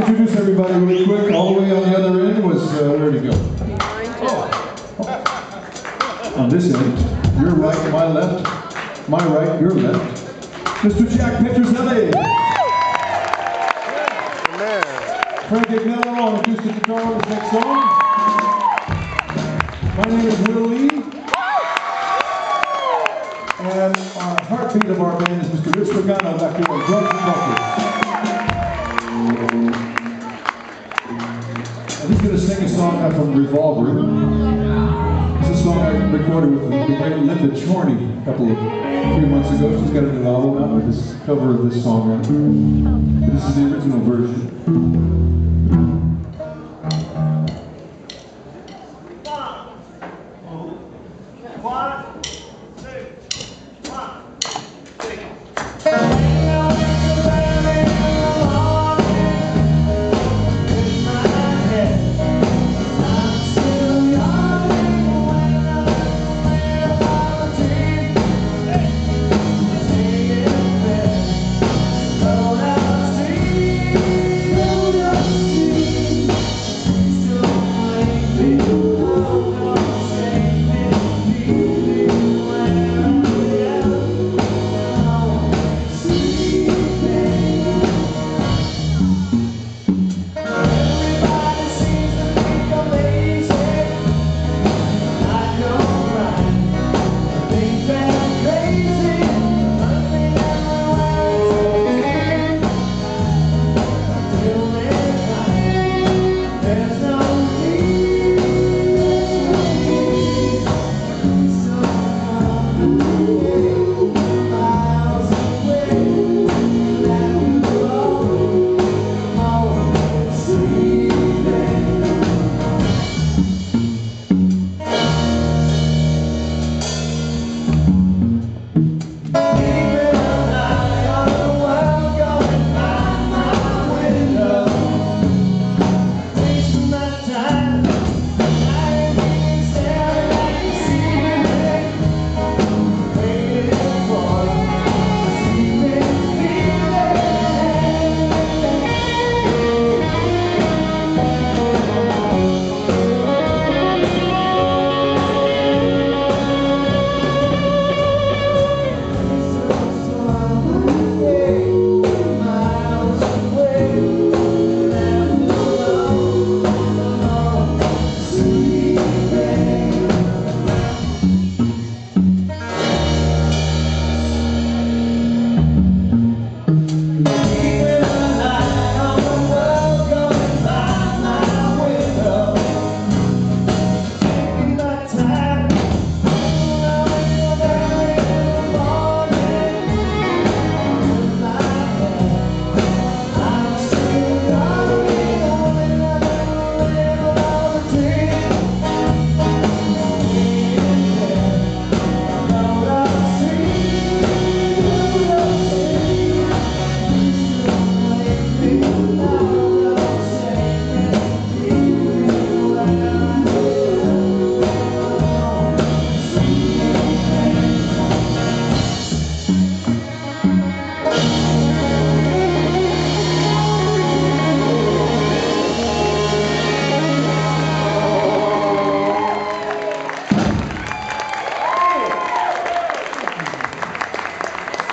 introduce everybody really quick. All the way on the other end was, uh, where'd he go? On this end, your right, my left, my right, your left. Mr. Jack Petruzzelli. Frank Agnello on acoustic guitar on this next song. My name is Will Lee. And our heartbeat of our band is Mr. Rich Pagano back here on drums and vocals. song uh, from Revolver. It's a song I recorded with the great Linda Chorney a couple of, three months ago. She's got a new album out with this cover of this song. Right? This is the original version. One.